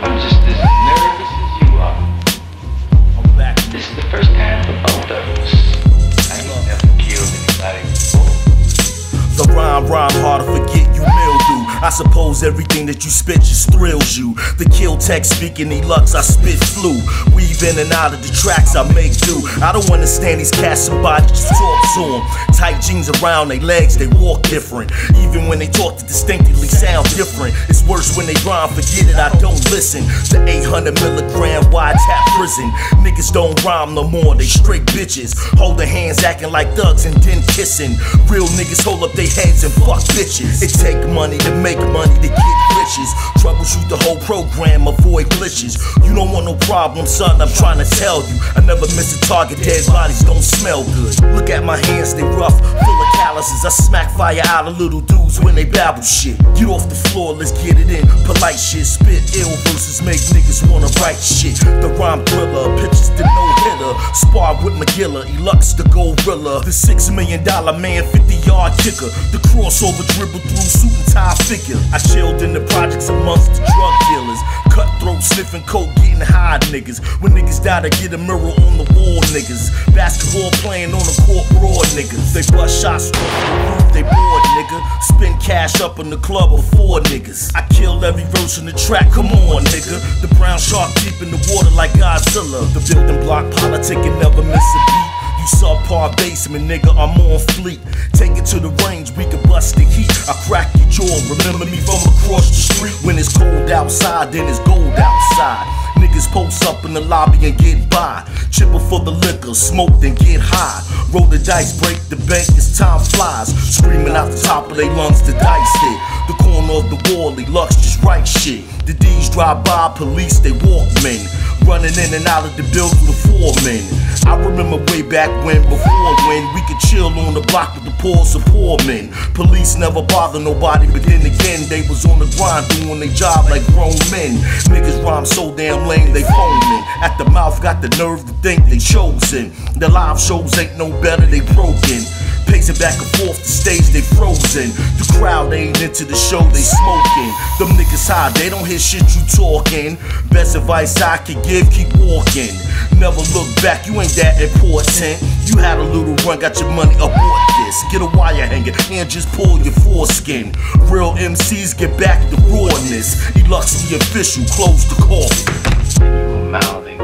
I'm just as nervous as you are. I'm back. This is the first time for both of. I ain't never killed anybody before. The rhyme, rhyme hard to forget you mildew. I suppose everything that you spit just thrills you. The kill tech speaking elux, I spit flu. Weave in and out of the tracks I make do. I don't understand these cats bodies just talk to them. Tight jeans around their legs, they walk different. Even when they talk to distinctly sound different. It's worse when they rhyme, forget it, I don't listen. The 800 milligram wide tap prison. Niggas don't rhyme no more, they straight bitches. Holding hands, acting like thugs and then kissing. Real niggas hold up their heads and fuck bitches. It take money to make money to get riches. Troubleshoot the whole program, avoid glitches. You don't want no problem, son, I'm trying to tell you. I never miss a target, dead bodies don't smell good. Look at my hands, they rough, full of calluses. I smack fire out of little dudes when they babble shit. Get off the floor, let's get it in. Polite shit, spit ill verses make niggas wanna write shit. The rhyme thriller, pitches the no hitter. Spar with Magilla, Elux the gorilla. The six million dollar man, 50 yard kicker. The crossover dribble through suit and tie figure. I chilled in the projects amongst the drug dealers. Cutthroat sniffing coke, getting high niggas. When niggas die to get a mirror on the wall niggas. Basketball playing on the court broad niggas. They bust shots off the roof, they bored nigga. Spend cash up in the club with four niggas. I kill every verse in the track, come on nigga. The brown shark deep in the water like Godzilla. The building block politic and never miss a beat. Subpar basement, nigga, I'm on fleet. Take it to the range, we can bust the heat. I crack your jaw, remember me from across the street. When it's cold outside, then it's gold outside. Niggas post up in the lobby and get by. Chipper for the liquor, smoke then get high. Roll the dice, break the bank as time flies. Screaming out the top of their lungs, the dice hit. The corner of the wall, they lux just right shit. The D's drive by, police, they walk men. Running in and out of the building with four men. I remember way back when, before when we could chill on the block with the poor men. Police never bother nobody, but then again, they was on the grind doing their job like grown men. Niggas rhyme so damn lame, they phoning. At the mouth, got the nerve to think they chosen. The live shows ain't no better, they broken. Pacing back and forth the stage, they frozen. The crowd ain't into the show, they smoking. Them niggas high, they don't hear shit you talking. Best advice I could give, keep walking. Never look back, you ain't that important. You had a little run, got your money, abort this. Get a wire hanger and just pull your foreskin. Real MCs get back to rawness. Elux the official, close the were mouthing